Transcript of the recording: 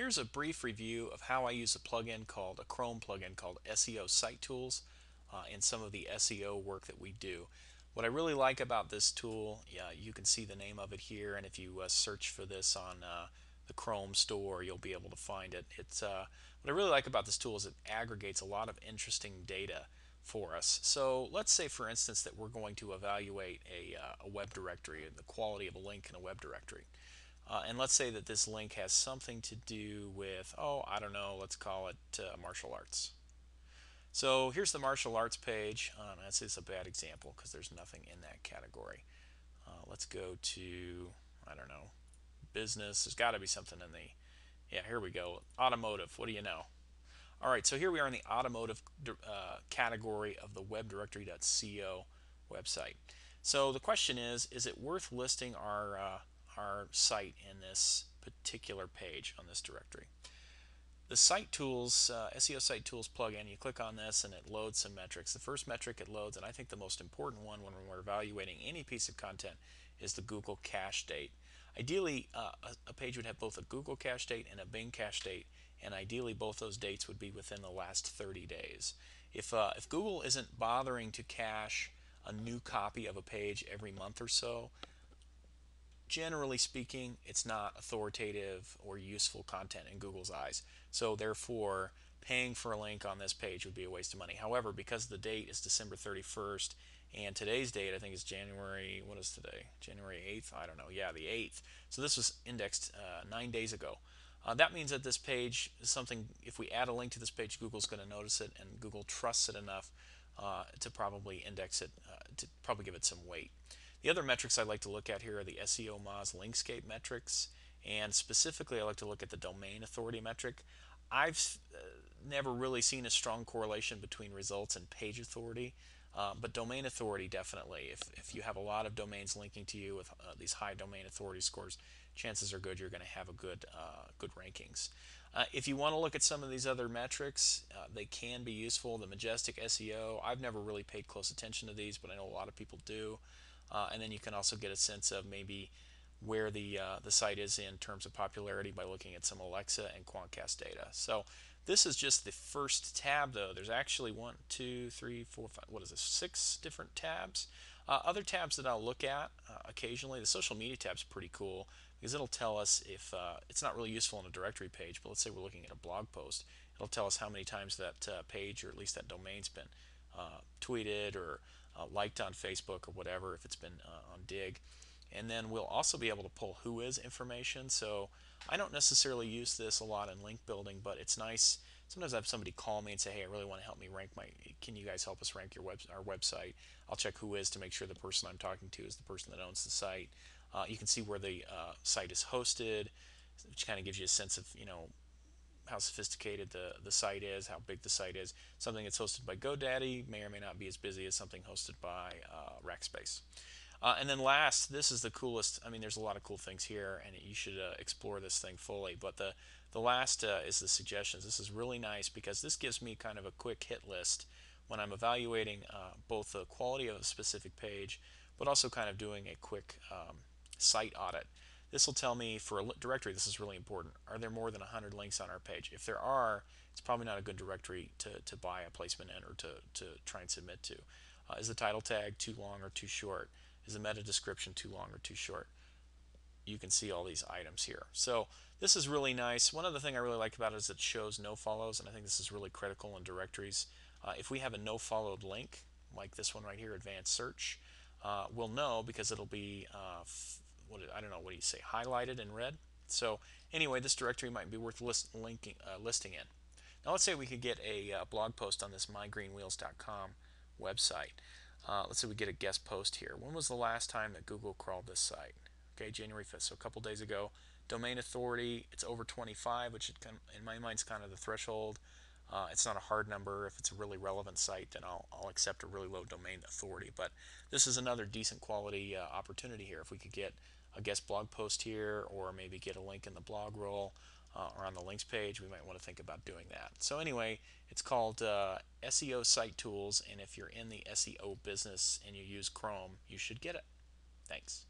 here's a brief review of how I use a plugin called a Chrome plugin called SEO Site Tools uh, in some of the SEO work that we do. What I really like about this tool, yeah, you can see the name of it here, and if you uh, search for this on uh, the Chrome store, you'll be able to find it. It's uh, what I really like about this tool is it aggregates a lot of interesting data for us. So let's say, for instance, that we're going to evaluate a, uh, a web directory and the quality of a link in a web directory. Uh, and let's say that this link has something to do with, oh, I don't know, let's call it uh, martial arts. So here's the martial arts page. Uh, this is a bad example because there's nothing in that category. Uh, let's go to, I don't know, business. There's got to be something in the, yeah, here we go. Automotive. What do you know? All right, so here we are in the automotive uh, category of the webdirectory.co website. So the question is, is it worth listing our, uh, our site in this particular page on this directory? The Site Tools, uh, SEO Site Tools plugin, you click on this and it loads some metrics. The first metric it loads, and I think the most important one when we're evaluating any piece of content, is the Google cache date. Ideally, uh, a, a, page would have both a Google cache date and a Bing cache date, and ideally both those dates would be within the last 30 days. If, uh, if Google isn't bothering to cache a new copy of a page every month or so, generally speaking, it's not authoritative or useful content in Google's eyes. So therefore, paying for a link on this page would be a waste of money. However, because the date is December 31st and today's date I think is January, what is today? January 8th? I don't know. Yeah, the 8th. So this was indexed uh, nine days ago. Uh, that means that this page is something, if we add a link to this page, Google's going to notice it and Google trusts it enough uh, to probably index it, uh, to probably give it some weight. The other metrics I like to look at here are the SEO Moz Linkscape metrics, and specifically I like to look at the domain authority metric. I've uh, never really seen a strong correlation between results and page authority, uh, but domain authority definitely. If, if you have a lot of domains linking to you with uh, these high domain authority scores, chances are good you're going to have a good uh, good rankings. Uh, if you want to look at some of these other metrics, uh, they can be useful. The Majestic SEO, I've never really paid close attention to these, but I know a lot of people do. Uh, and then you can also get a sense of maybe where the uh, the site is in terms of popularity by looking at some Alexa and Quantcast data. So this is just the first tab though. There's actually one, two, three, four, five, what is this, six different tabs. Uh, other tabs that I'll look at uh, occasionally, the social media tab is pretty cool because it'll tell us if uh, it's not really useful on a directory page, but let's say we're looking at a blog post, it'll tell us how many times that uh, page or at least that domain's been tweeted or uh, liked on Facebook or whatever if it's been uh, on Digg. And then we'll also be able to pull WHOIS information. So I don't necessarily use this a lot in link building, but it's nice. Sometimes I have somebody call me and say, "Hey, I really want to help me rank my. Can you guys help us rank your web our website?" I'll check WHOIS to make sure the person I'm talking to is the person that owns the site. Uh, you can see where the uh, site is hosted, which kind of gives you a sense of you know how sophisticated the, the site is, how big the site is. Something that's hosted by GoDaddy may or may not be as busy as something hosted by uh, Rackspace. Uh, and then last, this is the coolest. I mean, there's a lot of cool things here, and you should uh, explore this thing fully. But the the last uh, is the suggestions. This is really nice because this gives me kind of a quick hit list when I'm evaluating uh, both the quality of a specific page, but also kind of doing a quick um, site audit. This will tell me for a directory, this is really important. Are there more than 100 links on our page? If there are, it's probably not a good directory to, to buy a placement in or to, to try and submit to. Uh, is the title tag too long or too short? Is the meta description too long or too short? You can see all these items here. So this is really nice. One other thing I really like about it is it shows no follows, and I think this is really critical in directories. Uh, if we have a no followed link, like this one right here, advanced search, uh, we'll know because it'll be uh, what I don't know what do you say highlighted in red. So anyway, this directory might be worth list, linking, uh, listing in. Now let's say we could get a uh, blog post on this mygreenwheels.com website. Uh, let's say we get a guest post here. When was the last time that Google crawled this site? Okay, January 5th, so a couple days ago. Domain authority, it's over 25, which in my mind is kind of the threshold. Uh, it's not a hard number. If it's a really relevant site, then I'll, I'll accept a really low domain authority. But this is another decent quality uh, opportunity here. If we could get a guest blog post here or maybe get a link in the blog roll uh, or on the links page, we might want to think about doing that. So anyway, it's called uh, SEO Site Tools, and if you're in the SEO business and you use Chrome, you should get it. Thanks.